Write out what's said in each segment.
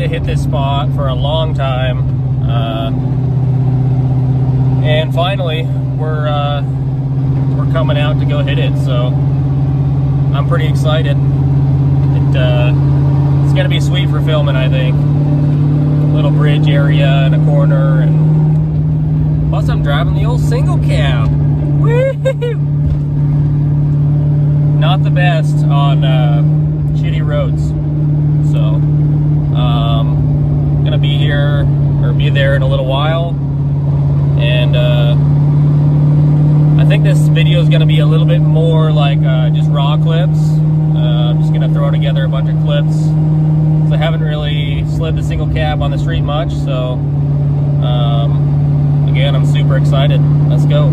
to hit this spot for a long time. Uh, and finally, we're, uh, we're coming out to go hit it, so I'm pretty excited. It, uh, it's gonna be sweet for filming, I think. Little bridge area in a corner, and plus I'm driving the old single cab. Not the best on uh, shitty roads. So, um, gonna be here or be there in a little while, and uh, I think this video is gonna be a little bit more like uh, just raw clips. Uh, I'm just gonna throw together a bunch of clips. I haven't really slid the single cab on the street much, so um, again, I'm super excited. Let's go.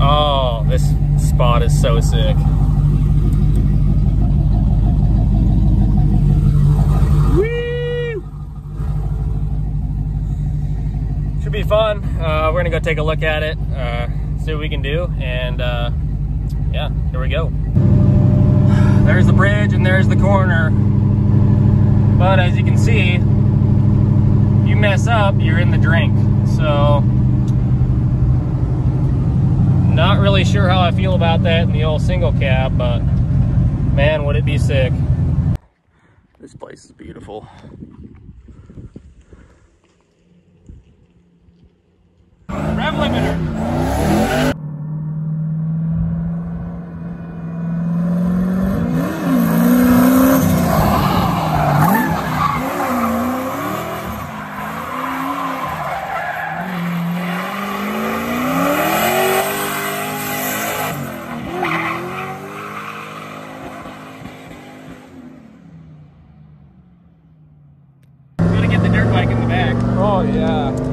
Oh, this spot is so sick. Should be fun. Uh, we're gonna go take a look at it, uh, see what we can do, and uh, yeah, here we go. There's the bridge and there's the corner. But as you can see, you mess up, you're in the drink. So, not really sure how I feel about that in the old single cab, but man, would it be sick. This place is beautiful. Rev limiter. Gotta get the dirt bike in the back. Oh yeah.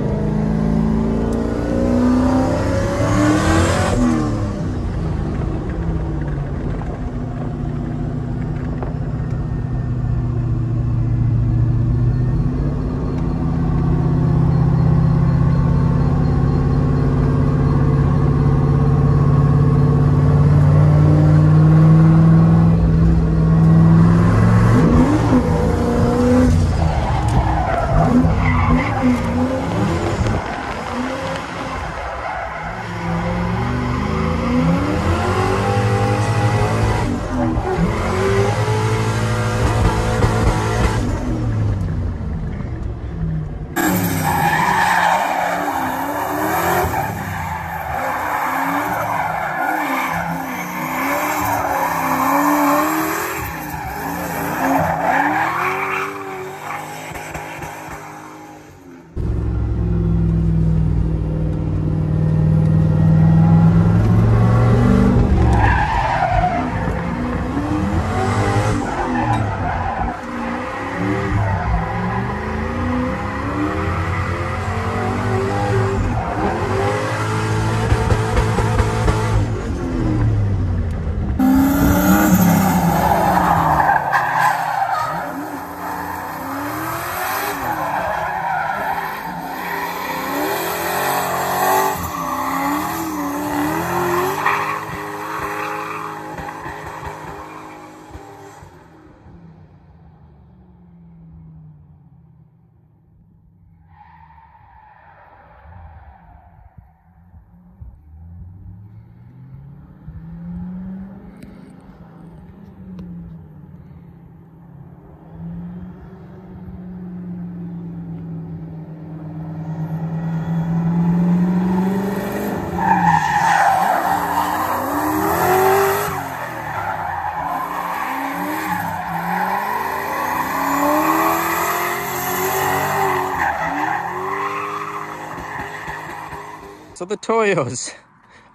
So the Toyos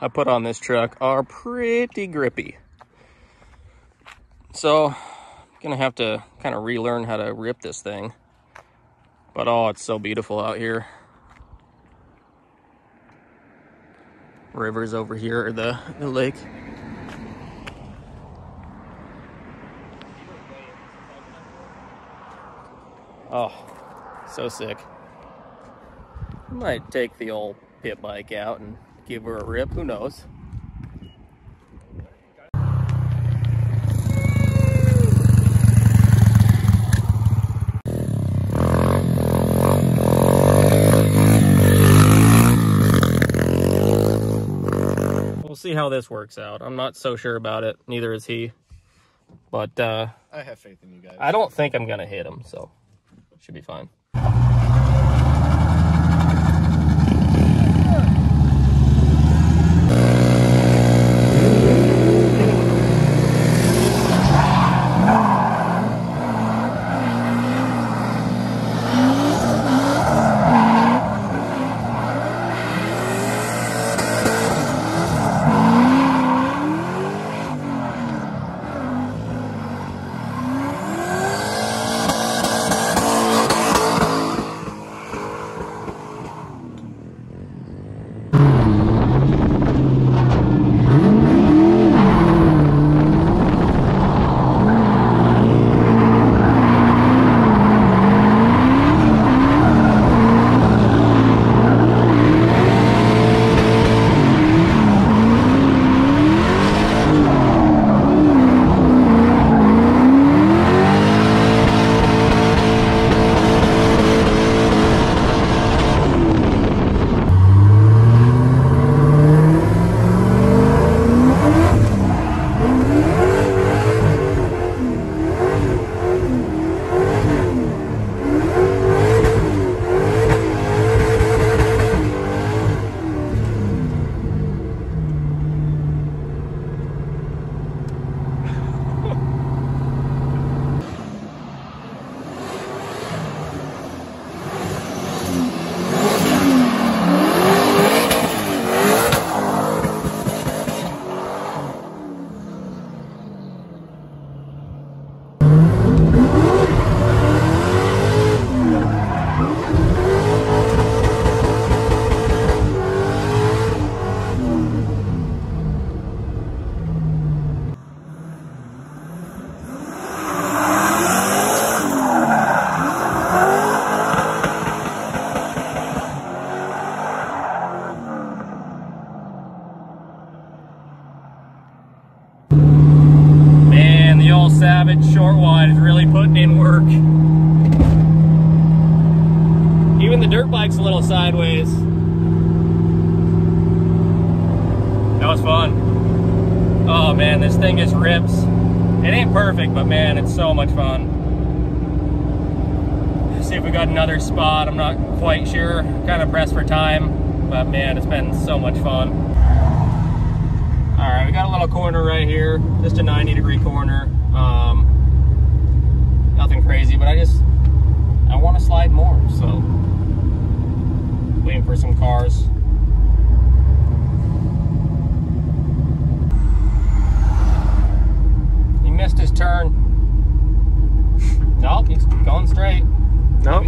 I put on this truck are pretty grippy. So I'm gonna have to kind of relearn how to rip this thing. But oh, it's so beautiful out here. Rivers over here, or the, the lake. Oh, so sick. I might take the old pit bike out and give her a rip, who knows? We'll see how this works out. I'm not so sure about it. Neither is he. But uh, I have faith in you guys. I don't think I'm going to hit him, so should be fine. Oh man, this thing just rips. It ain't perfect, but man, it's so much fun. See if we got another spot. I'm not quite sure. Kind of pressed for time, but man, it's been so much fun. All right, we got a little corner right here, just a 90 degree corner. Um, nothing crazy, but I just, I want to slide more, so waiting for some cars. Missed his turn. Nope, he's going straight. Nope.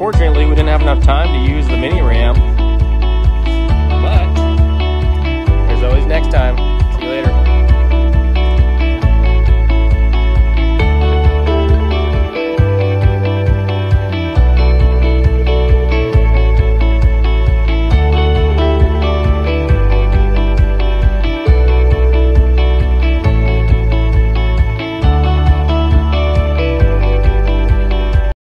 Unfortunately, we didn't have enough time to use the mini ramp, but there's always next time.